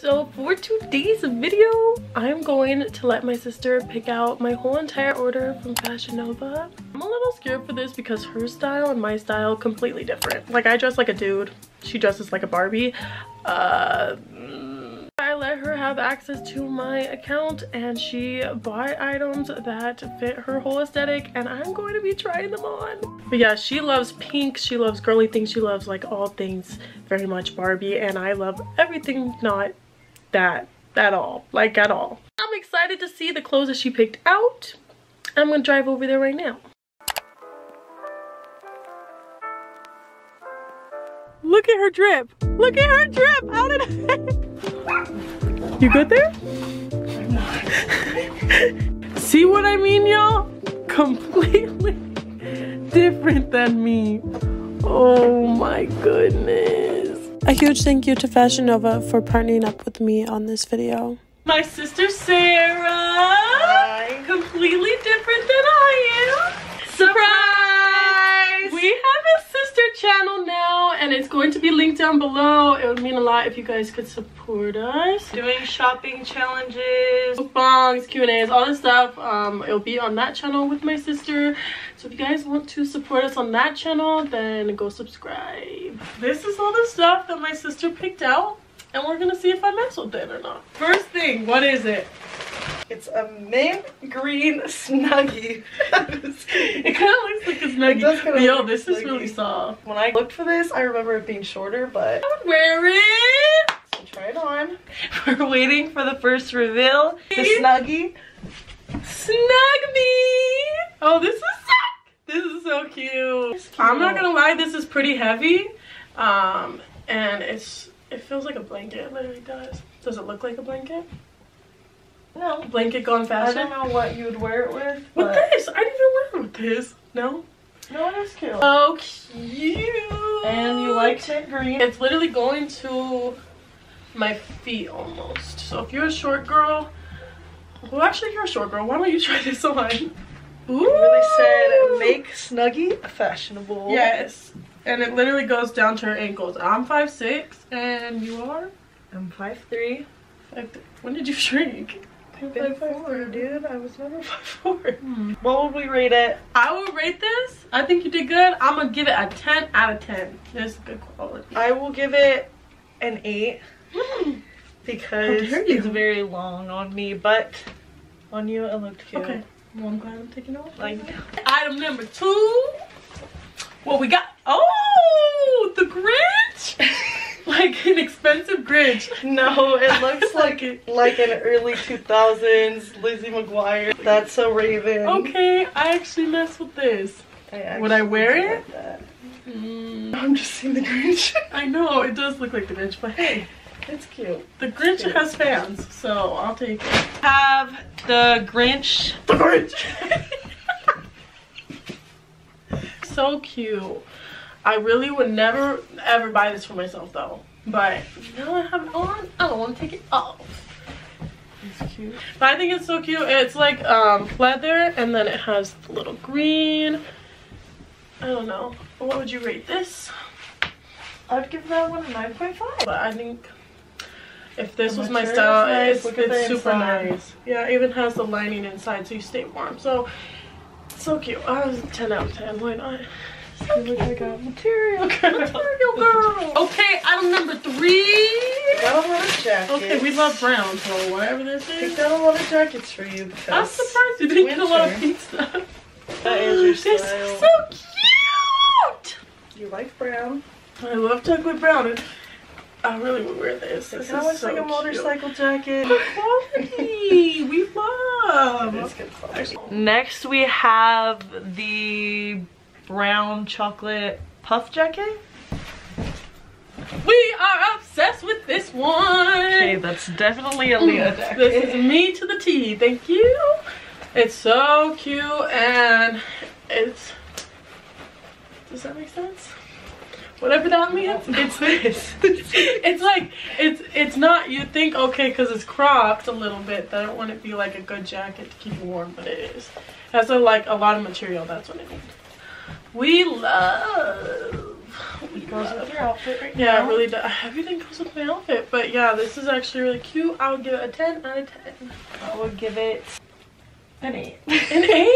So for today's video, I'm going to let my sister pick out my whole entire order from Fashion Nova. I'm a little scared for this because her style and my style completely different. Like I dress like a dude, she dresses like a Barbie. Uh, I let her have access to my account and she bought items that fit her whole aesthetic and I'm going to be trying them on. But yeah, she loves pink, she loves girly things, she loves like all things very much Barbie and I love everything not that at all, like at all. I'm excited to see the clothes that she picked out. I'm gonna drive over there right now. Look at her drip. Look at her drip. Did I... You good there? See what I mean, y'all? Completely different than me. Oh my goodness. A huge thank you to Fashion Nova for partnering up with me on this video. My sister Sara. Hi. Completely different than I am. Surprise! We have a sister channel now and it's going to be linked down below. It would mean a lot if you guys could support us. Doing shopping challenges. Mukbangs, Q&As, all this stuff. Um, it'll be on that channel with my sister. So if you guys want to support us on that channel, then go subscribe. This is all the stuff that my sister picked out. And we're gonna see if I mess with it or not. First thing, what is it? It's a mint green snuggie. It kind of looks like a snuggie. It does But Yo, this is really soft. when I looked for this, I remember it being shorter, but I would wear it. so try it on. We're waiting for the first reveal. The snuggie. Snug me. Oh, this is so, this is so cute. Cute. I'm not gonna lie, this is pretty heavy. Um, and it's it feels like a blanket. It literally does. Does it look like a blanket? No. Blanket gone fashion? I don't know what you would wear it with. With this, I didn't even wear it with this. No. No, it is cute. Oh, cute. and you like it green. It's literally going to my feet almost. So if you're a short girl, well, actually, you're a short girl, why don't you try this on? Ooh. It really said make snuggie fashionable. Yes. And it literally goes down to her ankles. I'm 5'6", and you are? I'm 5'3". Five th- when did you shrink? I've been 5'4", dude. I was never 5'4". Hmm. What would we rate it? I would rate this. I think you did good. I'm going to give it a 10 out of 10. This good quality. I will give it an 8 because How dare you. it's very long on me, but on you it looked cute. Okay. Well, I'm glad I'm taking it off. Like, Item number two. What we got? Oh, the Grinch. like an expensive Grinch. no, it looks like like an early 2000s Lizzie McGuire. That's so Raven. Okay, I actually mess with this. I Would I wear it? like. Mm, I'm just seeing the Grinch. I know it does look like the Grinch, but hey, it's cute. the Grinch has fans, so I'll take it. Have the Grinch. The Grinch. so cute. I really would never ever buy this for myself though. But now I have it on, I don't want to take it off. It's cute. But I think it's so cute. It's like um, leather and then it has the little green. I don't know. What would you rate this? I'd give that one a 9.5. But I think if this The was my style, nice. it's, it's super inside. nice. Yeah, it even has the lining inside so you stay warm. So, so cute. I was 10 out of 10. Why not? So You look like a material Material girl. girl. Okay, item number three. Got a lot of jackets. Okay, we love brown, so whatever this is. got a lot of jackets for you because I'm surprised you didn't get a lot of pink stuff. That is your This is so cute. You like brown. I love chocolate brown. I really would wear this. It This kind of looks so like a cute. motorcycle jacket. Quality. we love. It's good quality. Next we have the brown chocolate puff jacket. We are obsessed with this one. Okay, that's definitely a Leah mm, jacket. This is me to the T. Thank you. It's so cute and it's. Does that make sense? Whatever that means. It's this. it's like it's it's not. You think okay because it's cropped a little bit that it wouldn't want it to be like a good jacket to keep warm, but it is. It has a, like a lot of material. That's what it means. We love. We Goes with your outfit right Yeah, now. it really does. Everything goes with my outfit. But yeah, this is actually really cute. I would give it a 10 out of 10. I would give it an eight. An 8?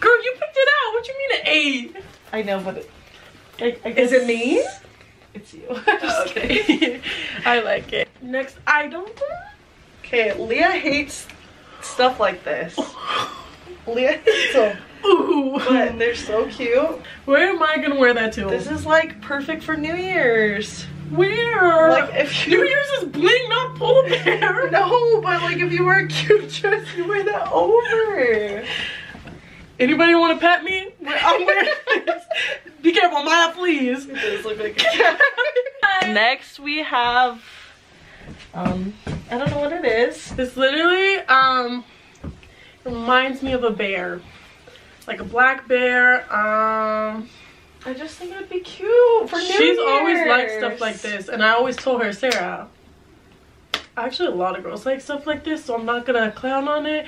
Girl, you picked it out. What do you mean an 8? I know, but it, I, I Is it me? It's you. Okay. I like it. Next item. Okay, Leah hates stuff like this. Leah hates Ooh. but they're so cute. Where am I gonna wear that to? This is like perfect for New Year's. Where? Like if you New Year's is bling, not polar bear. No, but like if you wear a cute dress, you wear that over. Anybody want to pet me? I'm wearing this. Be careful, Maya, please. It does look like a cat. Next we have um I don't know what it is. This literally um reminds me of a bear, like a black bear. Um, I just think it would be cute for New she's always liked stuff like this, and I always told her, Sara. Actually, a lot of girls like stuff like this, so I'm not gonna clown on it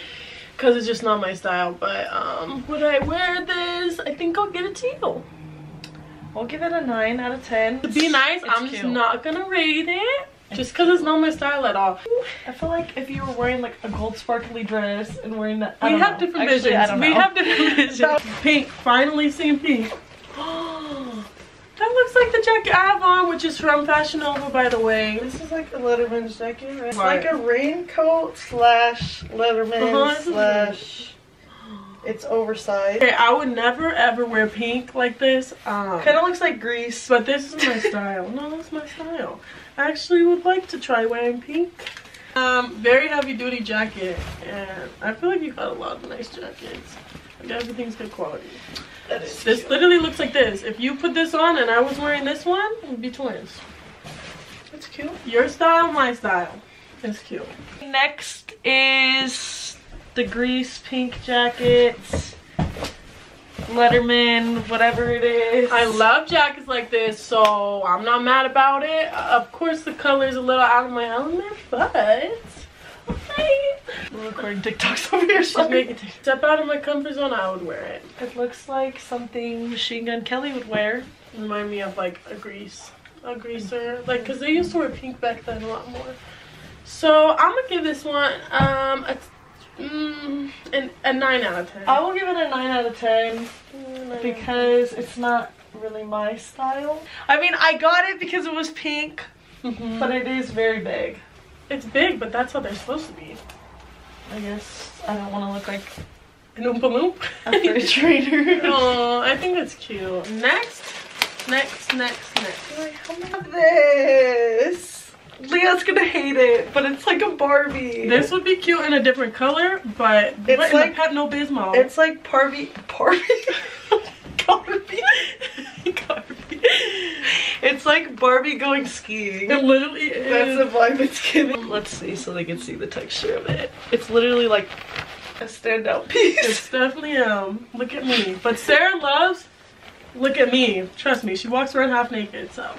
because it's just not my style. But um, would I wear this? I think I'll get a teal. I'll give it a nine out of ten. To be nice, It's I'm just not gonna rate it. Just because it's not my style at all. I feel like if you were wearing like a gold sparkly dress and wearing that, We have know. different Actually, visions. We have different visions. Pink. Finally seeing pink. that looks like the jacket I have on, which is from Fashion Nova, by the way. This is like a Letterman's jacket. Right? It's like a raincoat slash Letterman Uh-huh, slash. It's oversized. Okay, I would never ever wear pink like this. Um, Kind of looks like grease. but this is my style. No, that's my style. I actually would like to try wearing pink. Um, very heavy duty jacket, and I feel like you got a lot of nice jackets. Like everything's good quality. That is This cute. literally looks like this. If you put this on and I was wearing this one, it would be twins. That's cute. Your style, my style. It's cute. Next is the grease pink jackets. Letterman, whatever it is. I love jackets like this, so I'm not mad about it. Of course, the color is a little out of my element, but okay. We're recording TikToks over here. Sorry. make it step out of my comfort zone. I would wear it. It looks like something Machine Gun Kelly would wear. Remind me of like a grease, a greaser, like because they used to wear pink back then a lot more. So I'm gonna give this one um a mm, an, a nine out of ten. I will give it a 9 out of 10 Mm, because it's not really my style. I mean, I got it because it was pink, Mhm. but it is very big. it's big, but that's how they're supposed to be. I guess I don't want to look like An Oompa Loomp. a trader. Oh, I think that's cute. Next, next, next, next. How about this? Leah's gonna hate it, but it's like a Barbie. This would be cute in a different color, but It's what like- the Pepto Bismol. It's like Barbie. Barbie. Barbie. Barbie. It's like Barbie going skiing. It literally is. That's the vibe it's giving. Let's see so they can see the texture of it. It's literally like a standout piece. It's definitely um. Look at me. But Sara loves. Look at me. Trust me. She walks around half naked. So.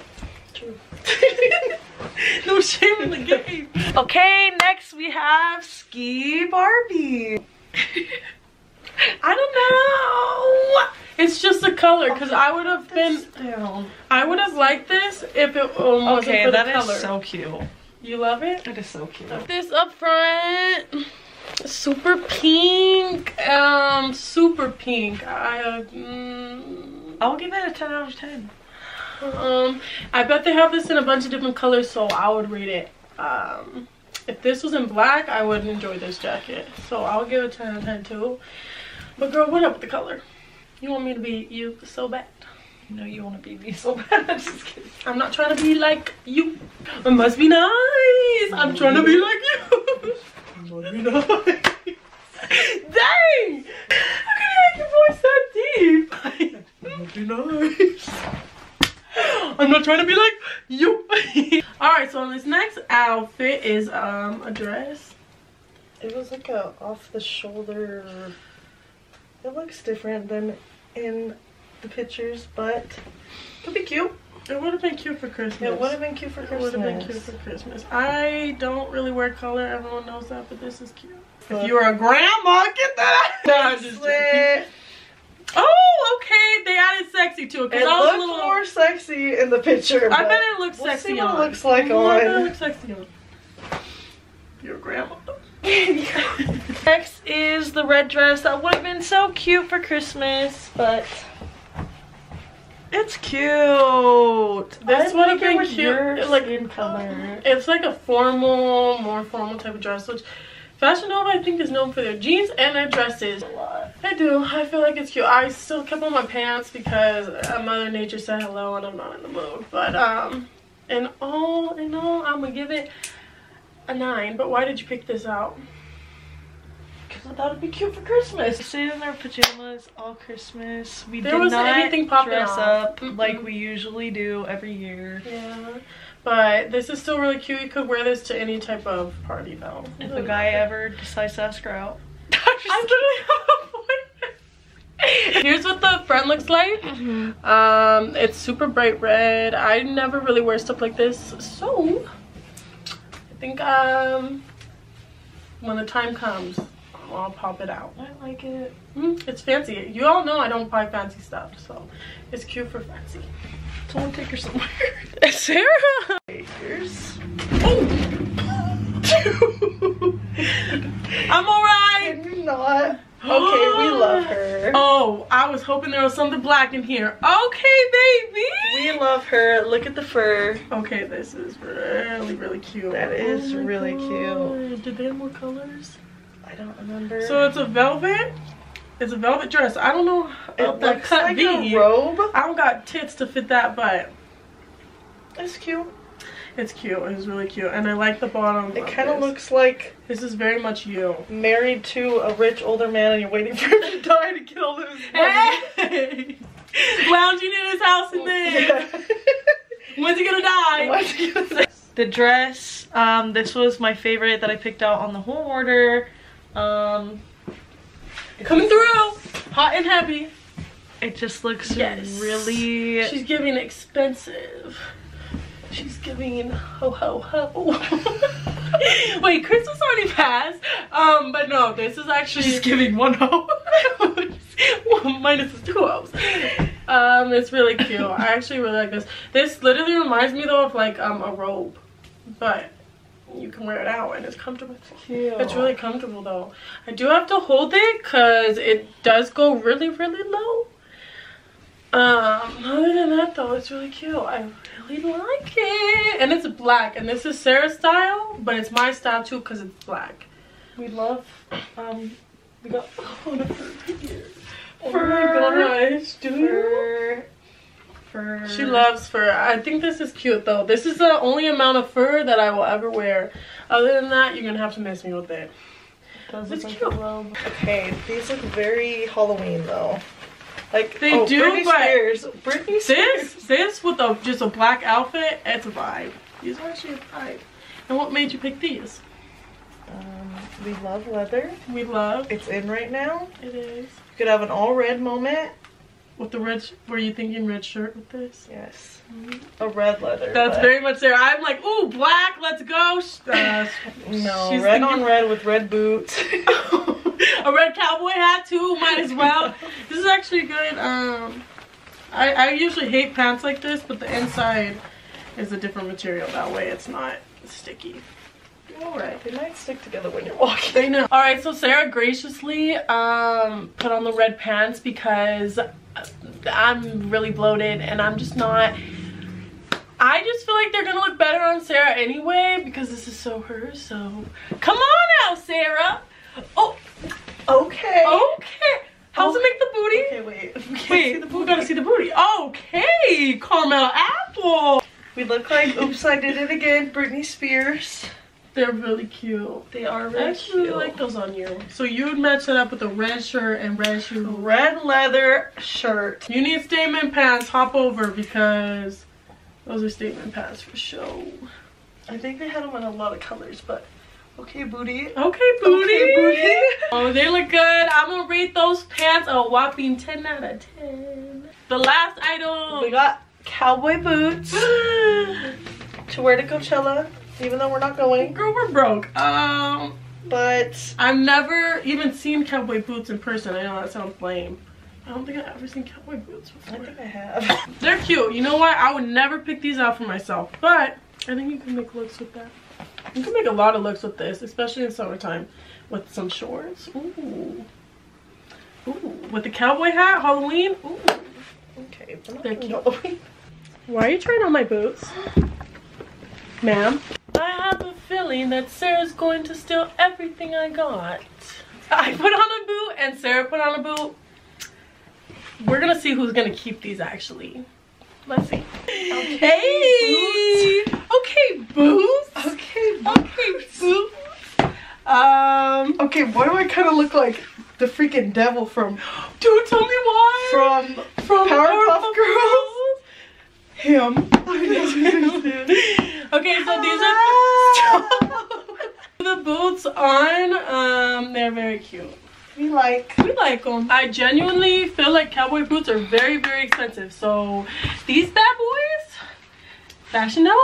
True. no shame in the game. Okay, next we have Ski Barbie. I don't know. It's just the color, cause I would have been. down. I would have liked this if it um, wasn't Okay, for the that is color. so cute. You love it? It is so cute. This up front, super pink, um, super pink. I, uh, mm, I'll give it a 10 out of 10. Um, I bet they have this in a bunch of different colors, so I would rate it. Um, if this was in black, I would enjoy this jacket, so I'll give it 10 out of 10 too. But girl, what up with the color? You want me to be you so bad? You know you want to be me so bad. I'm just kidding. I'm not trying to be like you. It must be nice. I'm trying to be like you. Must be nice. Dang! How can you make your voice that deep? Must be nice. Trying to be like you. Alright, so this next outfit is um a dress. It was like a off the shoulder. It looks different than in the pictures, but it'll be cute. It would have been cute for Christmas. It would have been cute for It would have been cute Christmas. for Christmas. I don't really wear color. Everyone knows that, but this is cute. If you're a grandma, get that. No, I'm just joking. Slit. Oh, okay. They added sexy to it. It I was a looked little- more sexy in the picture. I bet it looks we'll sexy see what on. it looks like I bet it on. looks sexy on. Your grandma. Next is the red dress that would have been so cute for Christmas, but it's cute. This would have been cute. Like skin color. it's like a formal, more formal type of dress, which Fashion Nova I think is known for their jeans and their dresses. A lot. I do. I feel like it's cute. I still kept on my pants because uh, Mother Nature said hello and I'm not in the mood. But um, in all in all, I'm gonna give it a nine. But why did you pick this out? Because I thought it'd be cute for Christmas. We stayed in our pajamas all Christmas. We There did not anything dress off. up Mm-mm. like we usually do every year. Yeah. But this is still really cute. You could wear this to any type of party though. If a guy ever decides to ask her out. I literally have a point. Here's what the front looks like. Um, it's super bright red. I never really wear stuff like this, so I think um, when the time comes, I'll pop it out. I like it. Mm, it's fancy. You all know I don't buy fancy stuff, so it's cute for fancy. Someone take her somewhere. Sara. Here's. I'm alright. You're not. Okay, we love her. Oh, I was hoping there was something black in here. Okay, baby. We love her. Look at the fur. Okay, this is really, really cute. That oh is my really God. Did they have more colors? I don't remember. So it's a velvet. It's a velvet dress. I don't know it that looks cut like V. a robe. I don't got tits to fit that, but It's cute. It's cute. It's really cute, and I like the bottom. It kind of looks like This is very much you. married to a rich older man and you're waiting for him to die to get all his money. Hey, lounging in his house and then when's he gonna die? What? The dress, um, this was my favorite that I picked out on the whole order. Um, Coming through, hot and heavy. it just looks Yes. really. She's giving expensive. She's giving ho ho ho. Wait, Christmas already passed. Um, but no, this is actually She's giving one ho. Well, minus the two O's. Um, it's really cute. I actually really like this. This literally reminds me though of like um a robe, but you can wear it out and it's comfortable. Cute. It's really comfortable though. I do have to hold it because it does go really, really low. Um, other than that though, it's really cute. I really like it. And it's black. And this is Sara's style, but it's my style too because it's black. We love. Um, we got. Oh, the fur here. Oh my gosh, do you? Fur. She loves fur. I think this is cute though. This is the only amount of fur that I will ever wear. Other than that, you're gonna have to miss me with it. Does It's like cute. Okay, these look very Halloween though. Like They oh, do, Britney but- Spears. Britney Spears. This, this with a just a black outfit, it's a vibe. These are actually a vibe. And what made you pick these? Um, we love leather. We love. It's in right now. It is. You could have an all red moment. With the red, were you thinking red shirt with this? Yes. A red leather. That's but- very much there. I'm like, ooh, black, let's go. Uh, No, she's red thinking- on red with red boots. a red cowboy hat too, might as well. this is actually good. Um, I, I usually hate pants like this, but the inside is a different material. That way it's not sticky. Alright. they might stick together when you're walking. I know. Alright, so Sara graciously um, put on the red pants because I'm really bloated and I'm just not... I just feel like they're gonna look better on Sara anyway because this is so her, so... Come on out, Sara! Oh, Okay. okay. How's it oh. make the booty? Okay, wait. We Wait, the we gotta see the booty. Okay, caramel apple. We look like, oops, I did it again, Britney Spears. They're really cute. They are I actually cute. like those on you. So you would match that up with a red shirt and red shoes. Red leather shirt. You need statement pants, hop over because those are statement pants for show. I think they had them in a lot of colors, but okay, booty. Okay, booty. Okay, booty. Oh, they look good. I'm gonna rate those pants a whopping 10 out of 10. The last item. We got cowboy boots to wear to Coachella, even though we're not going. Girl, we're broke. Um, But I've never even seen cowboy boots in person. I know that sounds lame. I don't think I've ever seen cowboy boots I think I have. They're cute. You know what? I would never pick these out for myself, but I think you can make looks with that. You can make a lot of looks with this, especially in summertime with some shorts. Ooh. Ooh. With the cowboy hat, Halloween. Ooh. Okay, but not They're cute. Halloween. Why are you trying on my boots? Ma'am? I have a feeling that Sara's going to steal everything I got. I put on a boot and Sara put on a boot. We're gonna see who's gonna keep these actually. Let's see. Okay, Hey! Okay, boots. Okay, Okay, boots. Um, Okay, why do I kind of look like the freaking devil from dude, tell me why. from from Powerpuff Girls? him? okay, so these are the boots on. Um, they're very cute. We like. We like them. I genuinely feel like cowboy boots are very, very expensive. So these bad boys, Fashion Nova.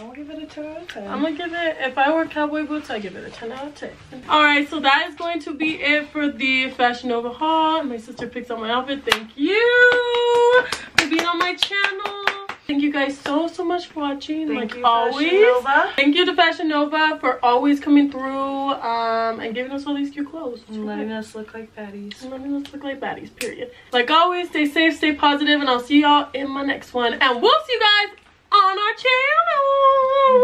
I'll give it a ten out of ten. I'm gonna give it, if I were cowboy boots, I give it a 10 out of 10. Alright, so that is going to be it for the Fashion Nova haul. My sister picks out my outfit. Thank you for being on my channel. Thank you guys so, so much for watching. Thank like you, always. Thank you to Fashion Nova for always coming through um, and giving us all these cute clothes. It's And letting us look like baddies. and letting us look like baddies, period. Like always, stay safe, stay positive, and I'll see y'all in my next one. And we'll see you guys on our channel.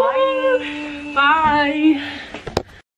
Bye. Bye.